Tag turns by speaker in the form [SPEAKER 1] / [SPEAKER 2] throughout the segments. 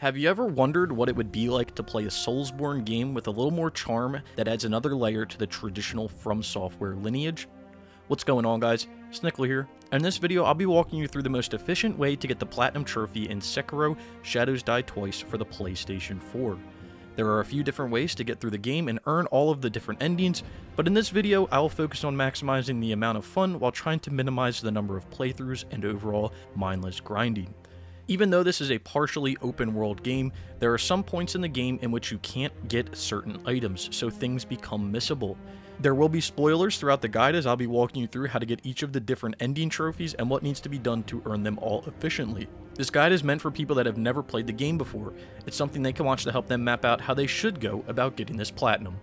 [SPEAKER 1] Have you ever wondered what it would be like to play a Soulsborne game with a little more charm that adds another layer to the traditional From Software lineage? What's going on guys? Snickel here, and in this video I'll be walking you through the most efficient way to get the Platinum Trophy in Sekiro Shadows Die Twice for the PlayStation 4. There are a few different ways to get through the game and earn all of the different endings, but in this video I will focus on maximizing the amount of fun while trying to minimize the number of playthroughs and overall mindless grinding. Even though this is a partially open world game, there are some points in the game in which you can't get certain items, so things become missable. There will be spoilers throughout the guide as I'll be walking you through how to get each of the different ending trophies and what needs to be done to earn them all efficiently. This guide is meant for people that have never played the game before. It's something they can watch to help them map out how they should go about getting this platinum.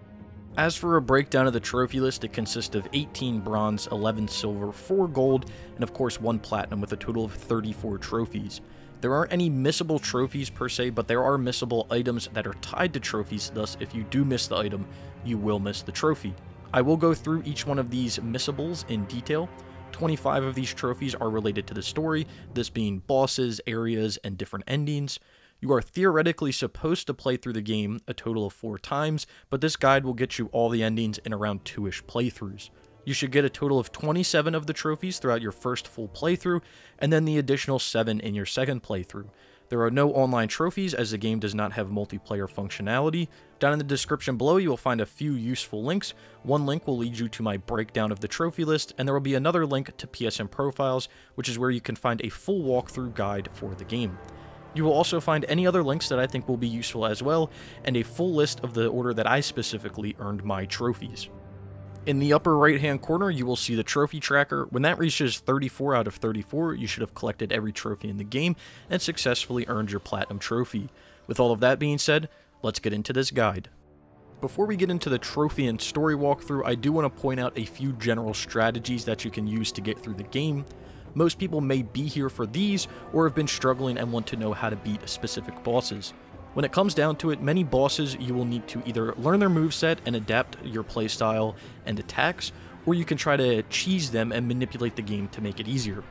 [SPEAKER 1] As for a breakdown of the trophy list, it consists of 18 bronze, 11 silver, 4 gold, and of course 1 platinum with a total of 34 trophies. There aren't any missable trophies per se, but there are missable items that are tied to trophies, thus if you do miss the item, you will miss the trophy. I will go through each one of these missables in detail. 25 of these trophies are related to the story, this being bosses, areas, and different endings. You are theoretically supposed to play through the game a total of 4 times, but this guide will get you all the endings in around 2ish playthroughs. You should get a total of 27 of the trophies throughout your first full playthrough, and then the additional 7 in your second playthrough. There are no online trophies as the game does not have multiplayer functionality. Down in the description below you will find a few useful links. One link will lead you to my breakdown of the trophy list, and there will be another link to PSN Profiles, which is where you can find a full walkthrough guide for the game. You will also find any other links that I think will be useful as well, and a full list of the order that I specifically earned my trophies. In the upper right hand corner, you will see the trophy tracker. When that reaches 34 out of 34, you should have collected every trophy in the game and successfully earned your platinum trophy. With all of that being said, let's get into this guide. Before we get into the trophy and story walkthrough, I do want to point out a few general strategies that you can use to get through the game. Most people may be here for these, or have been struggling and want to know how to beat specific bosses. When it comes down to it, many bosses you will need to either learn their moveset and adapt your playstyle and attacks, or you can try to cheese them and manipulate the game to make it easier.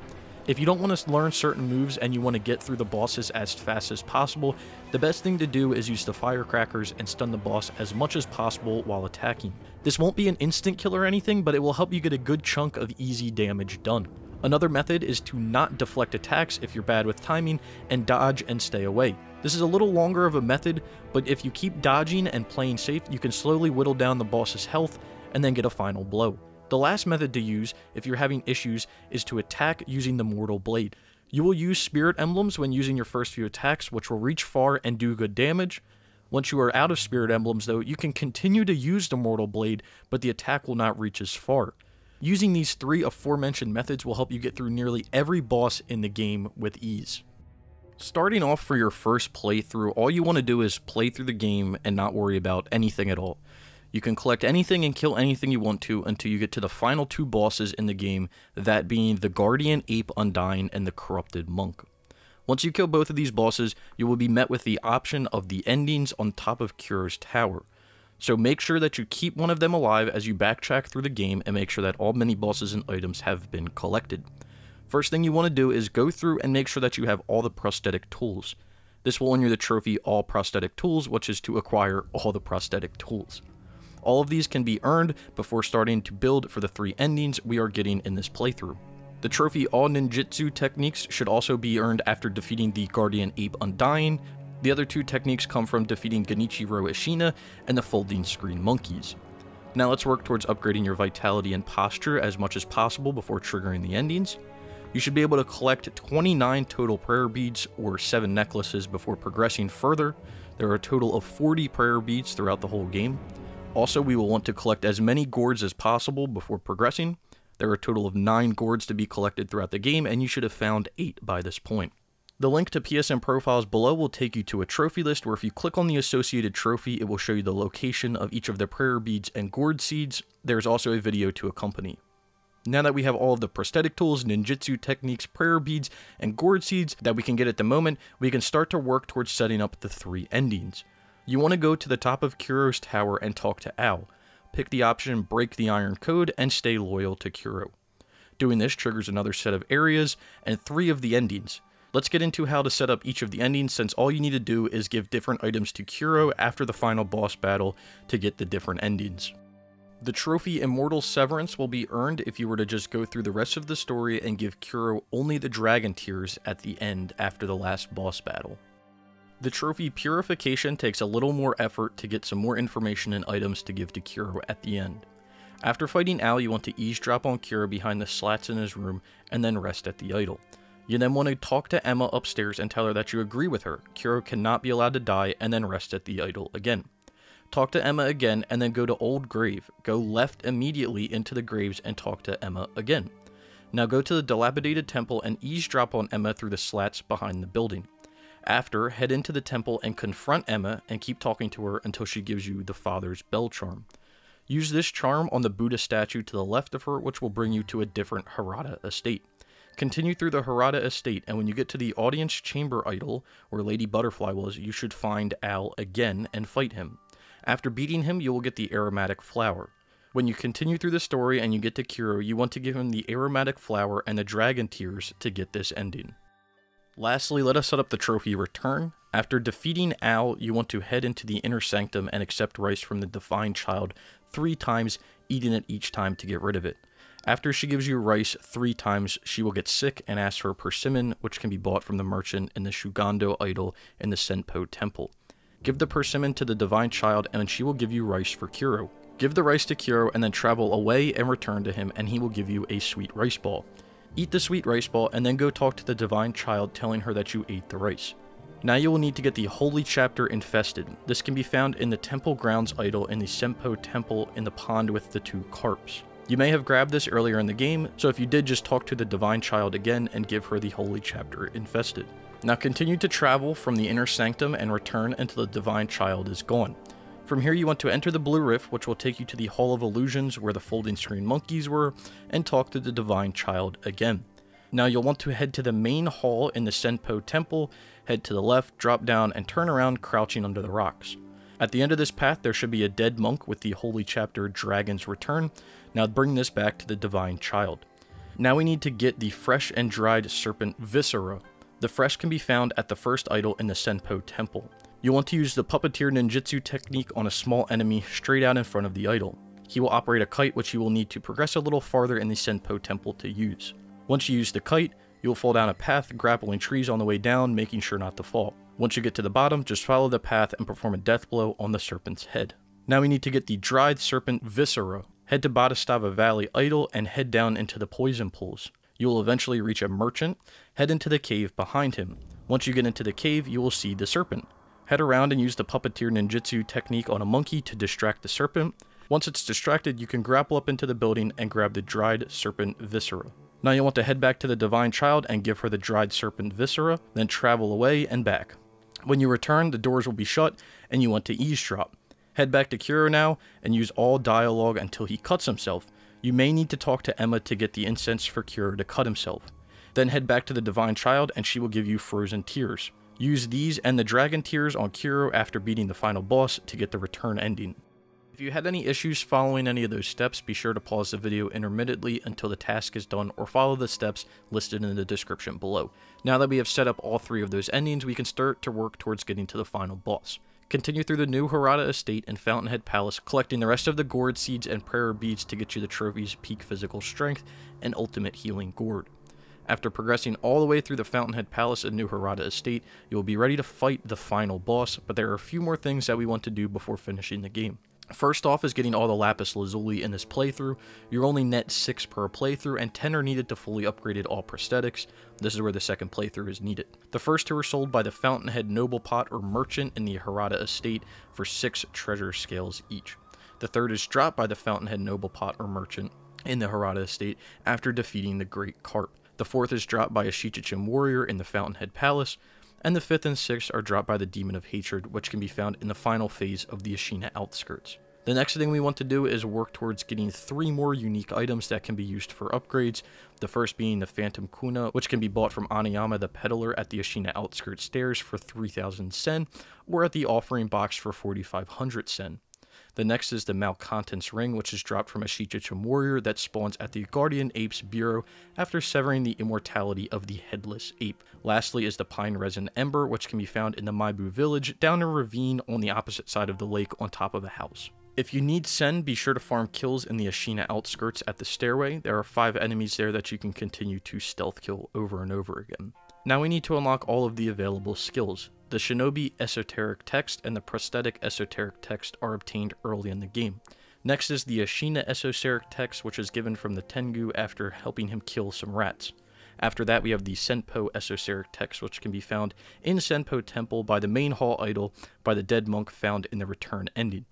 [SPEAKER 1] If you don't want to learn certain moves and you want to get through the bosses as fast as possible, the best thing to do is use the firecrackers and stun the boss as much as possible while attacking. This won't be an instant kill or anything, but it will help you get a good chunk of easy damage done. Another method is to not deflect attacks if you're bad with timing, and dodge and stay away. This is a little longer of a method, but if you keep dodging and playing safe, you can slowly whittle down the boss's health and then get a final blow. The last method to use, if you're having issues, is to attack using the Mortal Blade. You will use Spirit Emblems when using your first few attacks, which will reach far and do good damage. Once you are out of Spirit Emblems, though, you can continue to use the Mortal Blade, but the attack will not reach as far. Using these three aforementioned methods will help you get through nearly every boss in the game with ease. Starting off for your first playthrough, all you want to do is play through the game and not worry about anything at all. You can collect anything and kill anything you want to until you get to the final two bosses in the game, that being the Guardian Ape Undying and the Corrupted Monk. Once you kill both of these bosses, you will be met with the option of the endings on top of Kuro's Tower. So make sure that you keep one of them alive as you backtrack through the game and make sure that all mini bosses and items have been collected. First thing you want to do is go through and make sure that you have all the prosthetic tools. This will earn you the trophy All Prosthetic Tools, which is to acquire all the prosthetic tools. All of these can be earned before starting to build for the three endings we are getting in this playthrough. The trophy All Ninjutsu techniques should also be earned after defeating the Guardian Ape Undying, the other two techniques come from defeating Genichiro Ashina and the Folding Screen Monkeys. Now let's work towards upgrading your vitality and posture as much as possible before triggering the endings. You should be able to collect 29 total prayer beads or 7 necklaces before progressing further. There are a total of 40 prayer beads throughout the whole game. Also, we will want to collect as many gourds as possible before progressing. There are a total of 9 gourds to be collected throughout the game, and you should have found 8 by this point. The link to PSN profiles below will take you to a trophy list where if you click on the associated trophy, it will show you the location of each of the prayer beads and gourd seeds. There's also a video to accompany. Now that we have all of the prosthetic tools, ninjutsu techniques, prayer beads, and gourd seeds that we can get at the moment, we can start to work towards setting up the three endings. You want to go to the top of Kuro's tower and talk to Owl. Pick the option Break the Iron Code and stay loyal to Kuro. Doing this triggers another set of areas and three of the endings. Let's get into how to set up each of the endings since all you need to do is give different items to Kuro after the final boss battle to get the different endings. The trophy Immortal Severance will be earned if you were to just go through the rest of the story and give Kuro only the Dragon Tears at the end after the last boss battle. The trophy Purification takes a little more effort to get some more information and items to give to Kuro at the end. After fighting Owl, you want to eavesdrop on Kuro behind the slats in his room and then rest at the idol. You then want to talk to Emma upstairs and tell her that you agree with her. Kuro cannot be allowed to die and then rest at the idol again. Talk to Emma again and then go to Old Grave. Go left immediately into the graves and talk to Emma again. Now go to the dilapidated temple and eavesdrop on Emma through the slats behind the building. After, head into the temple and confront Emma and keep talking to her until she gives you the Father's Bell Charm. Use this charm on the Buddha statue to the left of her, which will bring you to a different Hirata estate. Continue through the Hirata estate, and when you get to the audience chamber idol, where Lady Butterfly was, you should find Owl again and fight him. After beating him, you will get the aromatic flower. When you continue through the story and you get to Kuro, you want to give him the aromatic flower and the dragon tears to get this ending. Lastly, let us set up the trophy return. After defeating Owl, you want to head into the inner sanctum and accept rice from the Divine Child three times, eating it each time to get rid of it. After she gives you rice three times, she will get sick and ask for persimmon, which can be bought from the merchant in the Shugando idol in the Senpo temple. Give the persimmon to the Divine Child, and she will give you rice for Kuro. Give the rice to Kuro, and then travel away and return to him, and he will give you a sweet rice ball. Eat the sweet rice ball, and then go talk to the Divine Child, telling her that you ate the rice. Now you will need to get the Holy Chapter Infested. This can be found in the Temple Grounds idol in the Senpo Temple in the pond with the two carps. You may have grabbed this earlier in the game, so if you did just talk to the Divine Child again and give her the Holy Chapter Infested. Now continue to travel from the Inner Sanctum and return until the Divine Child is gone. From here you want to enter the Blue Rift, which will take you to the Hall of Illusions where the folding screen monkeys were, and talk to the Divine Child again. Now you'll want to head to the main hall in the Senpo Temple, head to the left, drop down, and turn around crouching under the rocks. At the end of this path, there should be a dead monk with the holy chapter Dragon's Return. Now bring this back to the Divine Child. Now we need to get the fresh and dried serpent Viscera. The fresh can be found at the first idol in the Senpo Temple. You'll want to use the puppeteer ninjutsu technique on a small enemy straight out in front of the idol. He will operate a kite which you will need to progress a little farther in the Senpo Temple to use. Once you use the kite, you will fall down a path grappling trees on the way down, making sure not to fall. Once you get to the bottom, just follow the path and perform a death blow on the serpent's head. Now we need to get the dried serpent Viscera. Head to Bodhisattva Valley Idol and head down into the poison pools. You will eventually reach a merchant, head into the cave behind him. Once you get into the cave, you will see the serpent. Head around and use the puppeteer ninjutsu technique on a monkey to distract the serpent. Once it's distracted, you can grapple up into the building and grab the dried serpent viscera. Now you'll want to head back to the Divine Child and give her the dried serpent viscera, then travel away and back. When you return, the doors will be shut and you want to eavesdrop. Head back to Kuro now and use all dialogue until he cuts himself. You may need to talk to Emma to get the incense for Kuro to cut himself. Then head back to the Divine Child and she will give you frozen tears. Use these and the dragon tears on Kuro after beating the final boss to get the return ending. If you had any issues following any of those steps, be sure to pause the video intermittently until the task is done or follow the steps listed in the description below. Now that we have set up all three of those endings, we can start to work towards getting to the final boss. Continue through the new Hirata Estate and Fountainhead Palace, collecting the rest of the Gourd Seeds and Prayer Beads to get you the trophy's Peak Physical Strength and Ultimate Healing Gourd. After progressing all the way through the Fountainhead Palace and New Hirata Estate, you will be ready to fight the final boss, but there are a few more things that we want to do before finishing the game. First off is getting all the Lapis Lazuli in this playthrough. You're only net 6 per playthrough, and 10 are needed to fully upgrade all prosthetics. This is where the second playthrough is needed. The first two are sold by the Fountainhead Noble Pot or Merchant in the Hirata Estate for 6 treasure scales each. The third is dropped by the Fountainhead Noble Pot or Merchant in the Hirata Estate after defeating the Great Carp. The fourth is dropped by a Shichimen warrior in the Fountainhead Palace, and the fifth and sixth are dropped by the Demon of Hatred, which can be found in the final phase of the Ashina outskirts. The next thing we want to do is work towards getting three more unique items that can be used for upgrades. The first being the Phantom Kunai, which can be bought from Anayama the Peddler at the Ashina Outskirts Stairs for 3000 sen, or at the offering box for 4500 sen. The next is the Malcontent's Ring, which is dropped from a Shichimen warrior that spawns at the Guardian Ape's Burrow after severing the immortality of the Headless Ape. Lastly is the Pine Resin Ember, which can be found in the Mibu village down a ravine on the opposite side of the lake on top of a house. If you need Sen, be sure to farm kills in the Ashina outskirts at the stairway. There are 5 enemies there that you can continue to stealth kill over and over again. Now we need to unlock all of the available skills. The Shinobi Esoteric Text and the Prosthetic Esoteric Text are obtained early in the game. Next is the Ashina Esoteric Text, which is given from the Tengu after helping him kill some rats. After that, we have the Senpo Esoteric Text, which can be found in Senpo Temple by the main hall idol by the dead monk found in the return ending.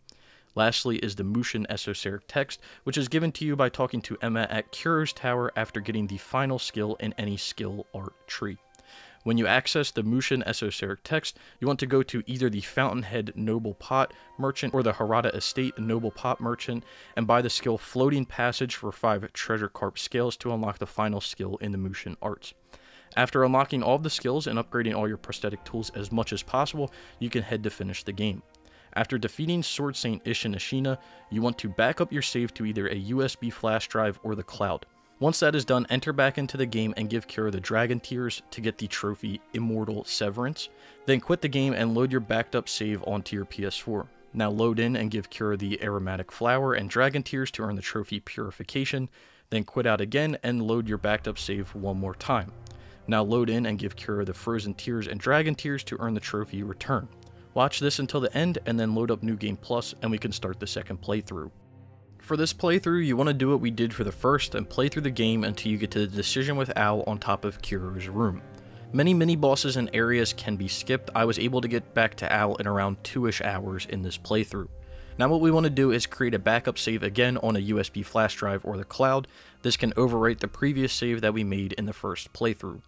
[SPEAKER 1] Lastly is the Mushin Esoteric Text, which is given to you by talking to Emma at Kuro's Tower after getting the final skill in any skill art tree. When you access the Mushin Esoteric text, you want to go to either the Fountainhead Noble Pot Merchant or the Hirata Estate Noble Pot Merchant and buy the skill Floating Passage for 5 Treasure Carp scales to unlock the final skill in the Mushin Arts. After unlocking all of the skills and upgrading all your prosthetic tools as much as possible, you can head to finish the game. After defeating Sword Saint Isshin Ashina, you want to back up your save to either a USB flash drive or the cloud. Once that is done, enter back into the game and give Kuro the Dragon Tears to get the trophy Immortal Severance. Then quit the game and load your backed up save onto your PS4. Now load in and give Kuro the Aromatic Flower and Dragon Tears to earn the trophy Purification. Then quit out again and load your backed up save one more time. Now load in and give Kuro the Frozen Tears and Dragon Tears to earn the trophy Return. Watch this until the end and then load up New Game Plus and we can start the second playthrough. For this playthrough, you want to do what we did for the first and play through the game until you get to the decision with Owl on top of Kuro's room. Many mini bosses and areas can be skipped. I was able to get back to Owl in around 2ish hours in this playthrough. Now what we want to do is create a backup save again on a USB flash drive or the cloud. This can overwrite the previous save that we made in the first playthrough.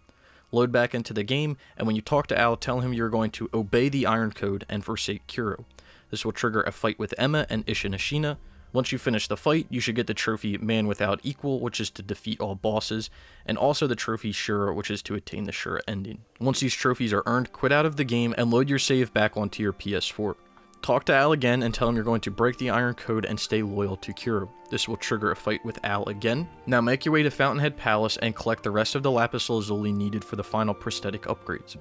[SPEAKER 1] Load back into the game, and when you talk to Owl, tell him you're going to obey the Iron Code and forsake Kuro. This will trigger a fight with Emma and Isshin Ashina, once you finish the fight, you should get the trophy Man Without Equal, which is to defeat all bosses, and also the trophy Shura, which is to attain the Shura ending. Once these trophies are earned, quit out of the game and load your save back onto your PS4. Talk to Owl again and tell him you're going to break the Iron Code and stay loyal to Kuro. This will trigger a fight with Owl again. Now make your way to Fountainhead Palace and collect the rest of the Lapis Lazuli needed for the final prosthetic upgrades.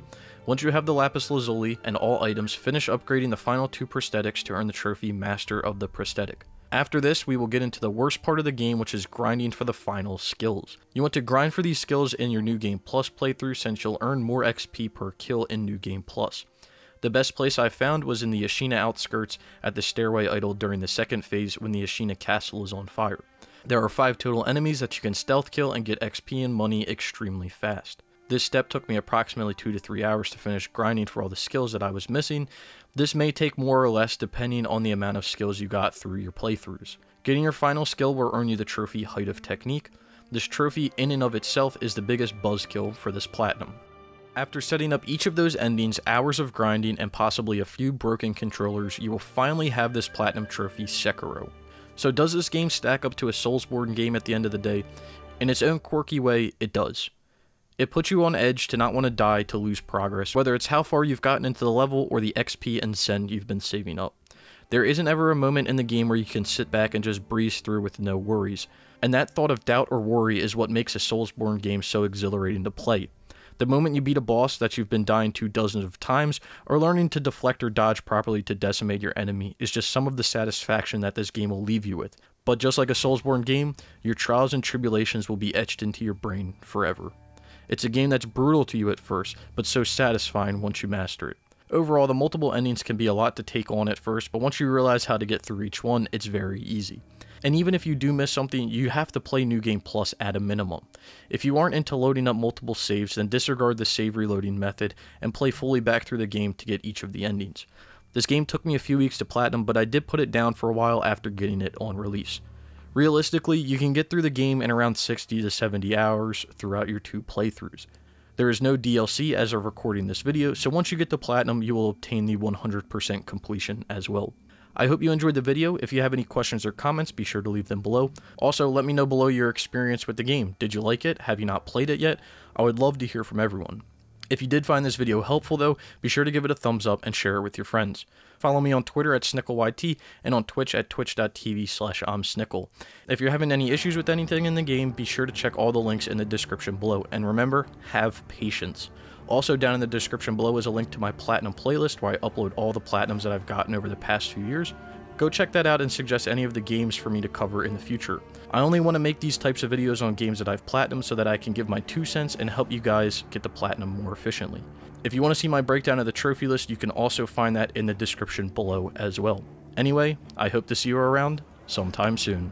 [SPEAKER 1] Once you have the Lapis Lazuli and all items, finish upgrading the final two prosthetics to earn the trophy Master of the Prosthetic. After this, we will get into the worst part of the game, which is grinding for the final skills. You want to grind for these skills in your New Game Plus playthrough since you'll earn more XP per kill in New Game Plus. The best place I found was in the Ashina outskirts at the Stairway Idol during the second phase when the Ashina castle is on fire. There are 5 total enemies that you can stealth kill and get XP and money extremely fast. This step took me approximately 2 to 3 hours to finish grinding for all the skills that I was missing. This may take more or less depending on the amount of skills you got through your playthroughs. Getting your final skill will earn you the trophy Height of Technique. This trophy in and of itself is the biggest buzzkill for this platinum. After setting up each of those endings, hours of grinding, and possibly a few broken controllers, you will finally have this platinum trophy Sekiro. So does this game stack up to a Soulsborne game at the end of the day? In its own quirky way, it does. It puts you on edge to not want to die to lose progress, whether it's how far you've gotten into the level or the XP and sen you've been saving up. There isn't ever a moment in the game where you can sit back and just breeze through with no worries, and that thought of doubt or worry is what makes a Soulsborne game so exhilarating to play. The moment you beat a boss that you've been dying to dozens of times, or learning to deflect or dodge properly to decimate your enemy, is just some of the satisfaction that this game will leave you with. But just like a Soulsborne game, your trials and tribulations will be etched into your brain forever. It's a game that's brutal to you at first, but so satisfying once you master it. Overall, the multiple endings can be a lot to take on at first, but once you realize how to get through each one, it's very easy. And even if you do miss something, you have to play New Game Plus at a minimum. If you aren't into loading up multiple saves, then disregard the save reloading method and play fully back through the game to get each of the endings. This game took me a few weeks to platinum, but I did put it down for a while after getting it on release. Realistically, you can get through the game in around 60 to 70 hours throughout your two playthroughs. There is no DLC as of recording this video, so once you get to Platinum, you will obtain the 100% completion as well. I hope you enjoyed the video. If you have any questions or comments, be sure to leave them below. Also, let me know below your experience with the game. Did you like it? Have you not played it yet? I would love to hear from everyone. If you did find this video helpful though, be sure to give it a thumbs up and share it with your friends. Follow me on Twitter at SnickelYT and on Twitch at twitch.tv slash Snickel. If you're having any issues with anything in the game, be sure to check all the links in the description below. And remember, have patience. Also down in the description below is a link to my Platinum playlist where I upload all the Platinums that I've gotten over the past few years. Go check that out and suggest any of the games for me to cover in the future. I only want to make these types of videos on games that I've platinum so that I can give my two cents and help you guys get the platinum more efficiently. If you want to see my breakdown of the trophy list, you can also find that in the description below as well. Anyway, I hope to see you around sometime soon.